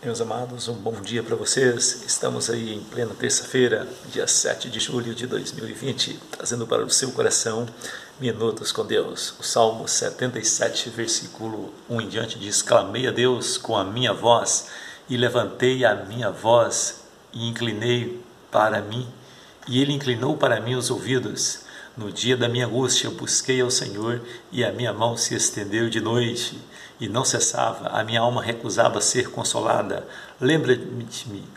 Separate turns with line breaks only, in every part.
Meus amados, um bom dia para vocês. Estamos aí em plena terça-feira, dia 7 de julho de 2020, trazendo para o seu coração minutos com Deus. O Salmo 77, versículo 1 em diante diz: Clamei a Deus com a minha voz e levantei a minha voz e inclinei para mim, e ele inclinou para mim os ouvidos. No dia da minha angústia busquei ao Senhor e a minha mão se estendeu de noite e não cessava, a minha alma recusava ser consolada. Lembra-me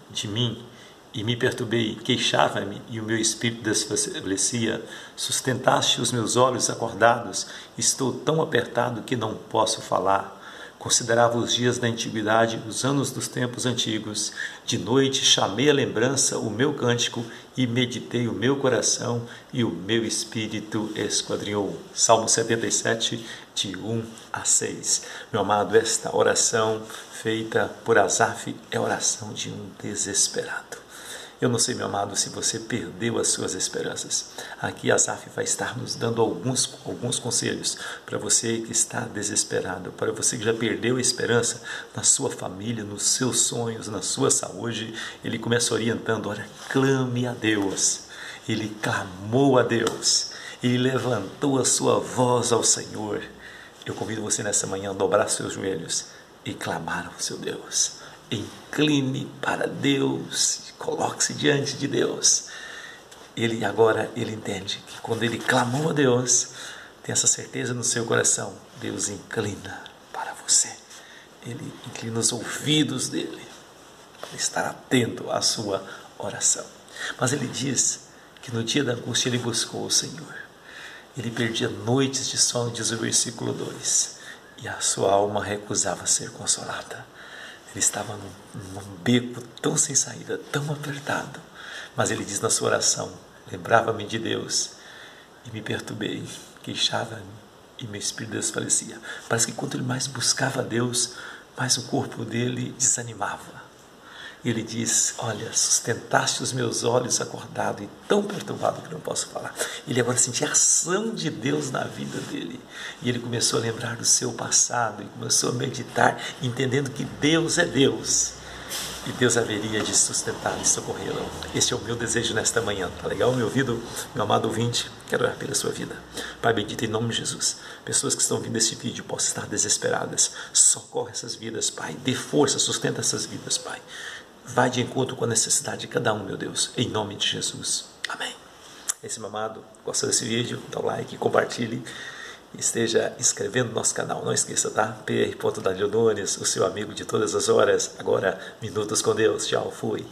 de mim e me perturbei, queixava-me e o meu espírito desfalecia. Sustentaste os meus olhos acordados, estou tão apertado que não posso falar. Considerava os dias da antiguidade, os anos dos tempos antigos. De noite chamei a lembrança o meu cântico e meditei o meu coração e o meu espírito esquadrinhou. Salmo 77, de 1 a 6. Meu amado, esta oração feita por Asaf é oração de um desesperado. Eu não sei, meu amado, se você perdeu as suas esperanças. Aqui Asaf vai estar nos dando alguns, alguns conselhos para você que está desesperado, para você que já perdeu a esperança na sua família, nos seus sonhos, na sua saúde. Ele começa orientando: olha, clame a Deus. Ele clamou a Deus. Ele levantou a sua voz ao Senhor. Eu convido você nessa manhã a dobrar seus joelhos e clamar ao seu Deus. Incline para Deus Coloque-se diante de Deus. Ele agora ele entende que quando ele clamou a Deus, tem essa certeza no seu coração, Deus inclina para você. Ele inclina os ouvidos dele para estar atento à sua oração. Mas ele diz que no dia da angústia ele buscou o Senhor. Ele perdia noites de sono, diz o versículo 2, e a sua alma recusava ser consolada. Ele estava num, num beco tão sem saída, tão apertado. Mas ele diz na sua oração: Lembrava-me de Deus e me perturbei, queixava-me e meu espírito desfalecia. Parece que quanto ele mais buscava Deus, mais o corpo dele desanimava. E ele diz: Olha, sustentaste os meus olhos acordado e tão perturbado que não posso falar. Ele agora sentia a ação de Deus na vida dele. E ele começou a lembrar do seu passado e começou a meditar, entendendo que Deus é Deus. E Deus haveria de sustentar e socorrê-lo. Este é o meu desejo nesta manhã. Tá legal, meu ouvido? Meu amado ouvinte, quero orar pela sua vida. Pai bendito, em nome de Jesus. Pessoas que estão vindo esse vídeo possam estar desesperadas. Socorre essas vidas, Pai. Dê força, sustenta essas vidas, Pai. Vai de encontro com a necessidade de cada um, meu Deus, em nome de Jesus. Amém. Esse mamado, gostou desse vídeo? Dá o like, compartilhe esteja inscrevendo no nosso canal. Não esqueça, tá? PR. Nunes, o seu amigo de todas as horas. Agora, minutos com Deus. Tchau, fui.